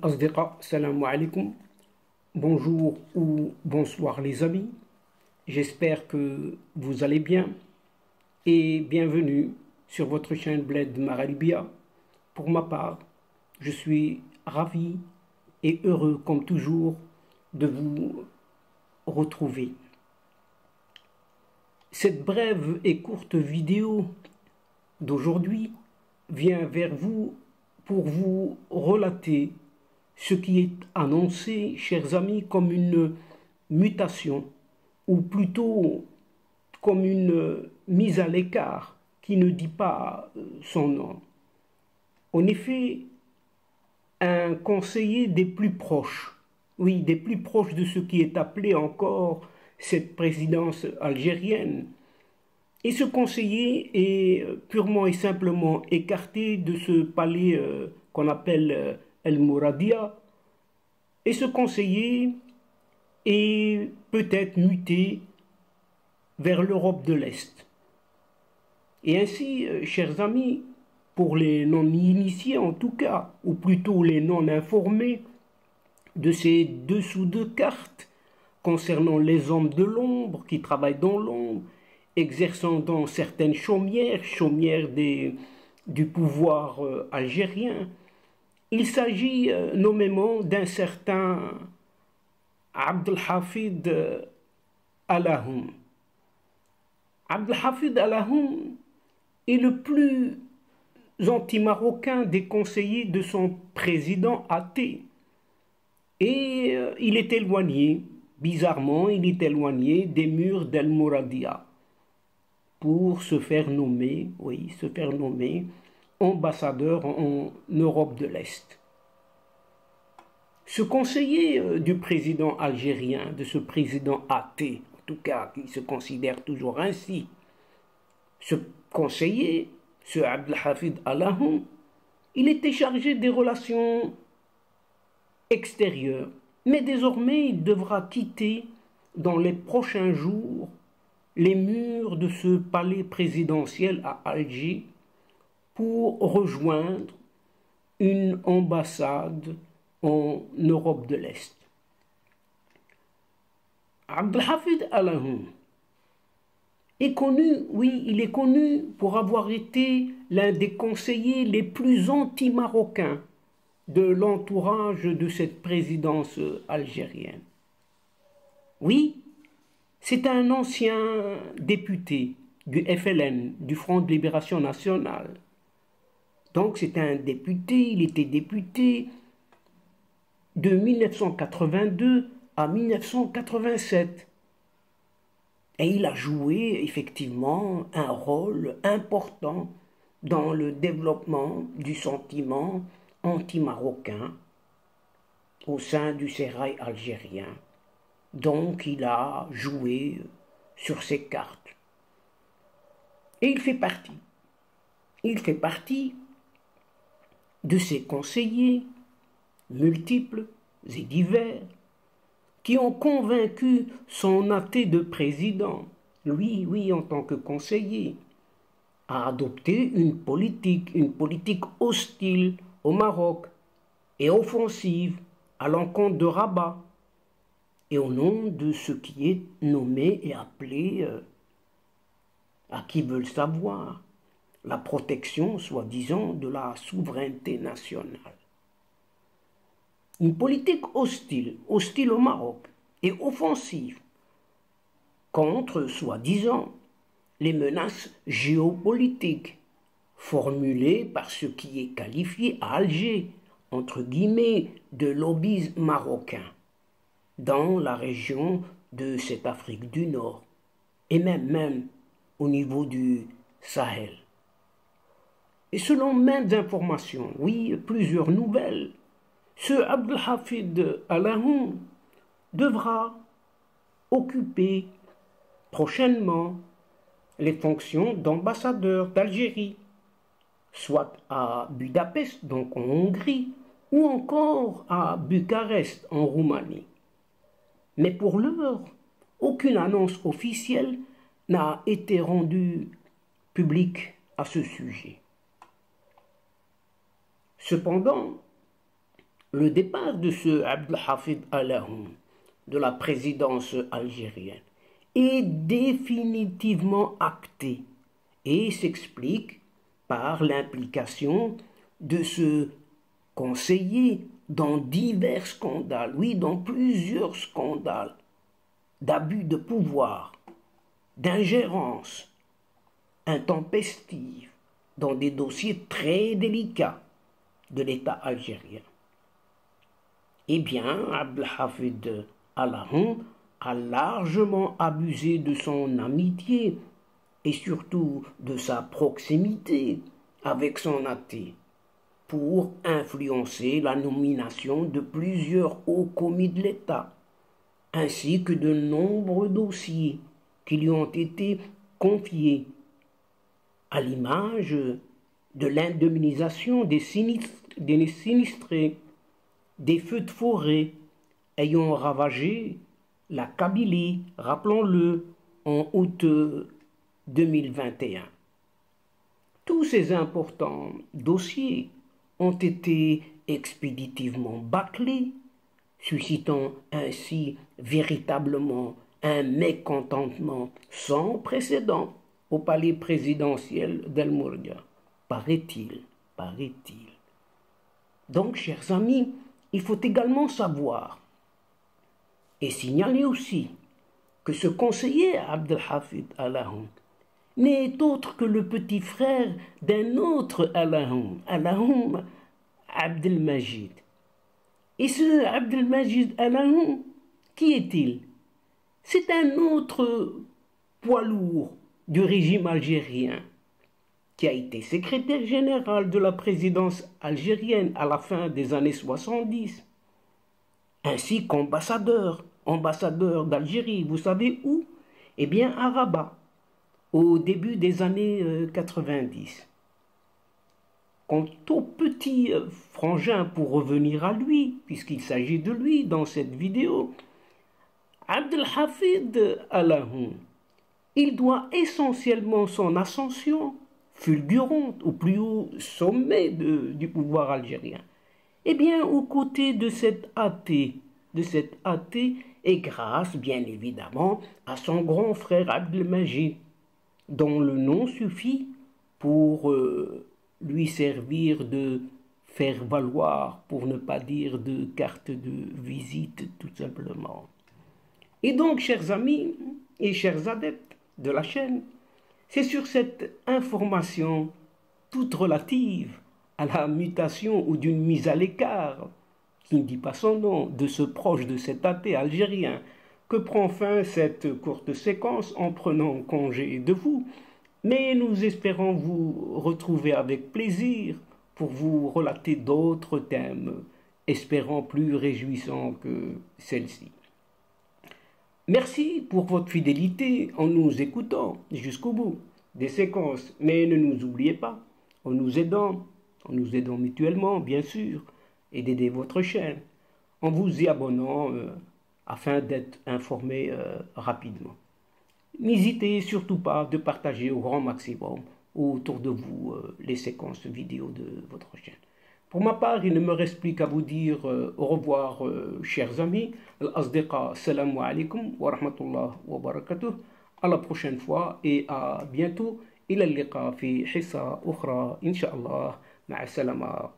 الأصدقاء السلام عليكم Bonjour ou bonsoir les amis. J'espère que vous allez bien et bienvenue sur votre chaîne Bled Maralibia. Pour ma part, je suis ravi et heureux comme toujours de vous retrouver. Cette brève et courte vidéo d'aujourd'hui vient vers vous pour vous relater ce qui est annoncé, chers amis, comme une mutation, ou plutôt comme une mise à l'écart qui ne dit pas son nom. En effet, un conseiller des plus proches, oui, des plus proches de ce qui est appelé encore cette présidence algérienne, et ce conseiller est purement et simplement écarté de ce palais euh, qu'on appelle euh, El Mouradia, et ce conseiller est peut-être muté vers l'Europe de l'Est. Et ainsi, euh, chers amis, pour les non-initiés en tout cas, ou plutôt les non-informés de ces dessous de cartes concernant les hommes de l'ombre qui travaillent dans l'ombre, exerçant dans certaines chaumières, chaumières du pouvoir euh, algérien, il s'agit euh, nommément d'un certain Abdelhafid euh, Alahoum. Abdelhafid Alahoum est le plus anti-marocain des conseillers de son président athée. Et euh, il est éloigné, bizarrement, il est éloigné des murs d'El Mouradia pour se faire nommer, oui, se faire nommer ambassadeur en Europe de l'Est. Ce conseiller euh, du président algérien, de ce président athée, en tout cas qui se considère toujours ainsi, ce conseiller, ce Abdelhafid Alahoum, il était chargé des relations extérieures, mais désormais il devra quitter dans les prochains jours les murs de ce palais présidentiel à Alger pour rejoindre une ambassade en Europe de l'Est. Abdelhafid Alahoum est connu, oui, il est connu pour avoir été l'un des conseillers les plus anti-marocains de l'entourage de cette présidence algérienne. Oui, c'est un ancien député du FLN, du Front de Libération Nationale, donc c'est un député, il était député de 1982 à 1987. Et il a joué effectivement un rôle important dans le développement du sentiment anti-marocain au sein du sérail algérien. Donc il a joué sur ses cartes. Et il fait partie. Il fait partie de ses conseillers, multiples et divers, qui ont convaincu son athée de président, lui, oui, en tant que conseiller, à adopter une politique, une politique hostile au Maroc et offensive à l'encontre de Rabat, et au nom de ce qui est nommé et appelé, euh, à qui veulent savoir, la protection, soi-disant, de la souveraineté nationale. Une politique hostile, hostile au Maroc, et offensive contre, soi-disant, les menaces géopolitiques formulées par ce qui est qualifié à Alger, entre guillemets, de lobbyisme marocain, dans la région de cette Afrique du Nord, et même, même au niveau du Sahel. Et selon maintes informations, oui, plusieurs nouvelles, ce Abdelhafid Alahoum devra occuper prochainement les fonctions d'ambassadeur d'Algérie, soit à Budapest, donc en Hongrie, ou encore à Bucarest, en Roumanie. Mais pour l'heure, aucune annonce officielle n'a été rendue publique à ce sujet. Cependant, le départ de ce Abdelhafid Alahoum de la présidence algérienne est définitivement acté et s'explique par l'implication de ce conseiller dans divers scandales, oui, dans plusieurs scandales d'abus de pouvoir, d'ingérence intempestive dans des dossiers très délicats de l'État algérien. Eh bien, Abdelhafid Alahoum a largement abusé de son amitié et surtout de sa proximité avec son athée pour influencer la nomination de plusieurs hauts commis de l'État, ainsi que de nombreux dossiers qui lui ont été confiés, à l'image de l'indemnisation des, des sinistrés, des feux de forêt ayant ravagé la Kabylie, rappelons-le, en août 2021. Tous ces importants dossiers ont été expéditivement bâclés, suscitant ainsi véritablement un mécontentement sans précédent au palais présidentiel d'El Mourdia. Paraît-il, paraît-il. Donc, chers amis, il faut également savoir et signaler aussi que ce conseiller Abdelhafid Alahoum n'est autre que le petit frère d'un autre Alahoum, Alahoum Abdelmajid. Et ce Abdelmajid Alahoum, qui est-il? C'est un autre poids lourd du régime algérien qui a été secrétaire général de la présidence algérienne à la fin des années 70, ainsi qu'ambassadeur, ambassadeur d'Algérie, vous savez où? Eh bien à Rabat au début des années 90. Euh, Quant au petit euh, frangin, pour revenir à lui, puisqu'il s'agit de lui dans cette vidéo, Abdelhafid Alahoun, il doit essentiellement son ascension fulgurante au plus haut sommet du pouvoir algérien. Eh bien, aux côtés de cet athée, de cet athée, et grâce, bien évidemment, à son grand frère Abdelmajid, dont le nom suffit pour euh, lui servir de faire valoir, pour ne pas dire de carte de visite tout simplement. Et donc, chers amis et chers adeptes de la chaîne, c'est sur cette information toute relative à la mutation ou d'une mise à l'écart, qui ne dit pas son nom, de ce proche de cet athée algérien que prend fin cette courte séquence en prenant congé de vous, mais nous espérons vous retrouver avec plaisir pour vous relater d'autres thèmes, espérant plus réjouissants que celle-ci. Merci pour votre fidélité en nous écoutant jusqu'au bout des séquences, mais ne nous oubliez pas, en nous aidant, en nous aidant mutuellement, bien sûr, et d'aider votre chaîne, en vous y abonnant. Euh, afin d'être informé euh, rapidement. N'hésitez surtout pas de partager au grand maximum autour de vous euh, les séquences vidéo de votre chaîne. Pour ma part, il ne me reste plus qu'à vous dire euh, au revoir, chers amis. Al-Asdiqa, salam alaikum wa rahmatullah wa barakatuh. À la prochaine fois et à bientôt. إلى اللقاء في حصة أخرى إن شاء الله مع السلامة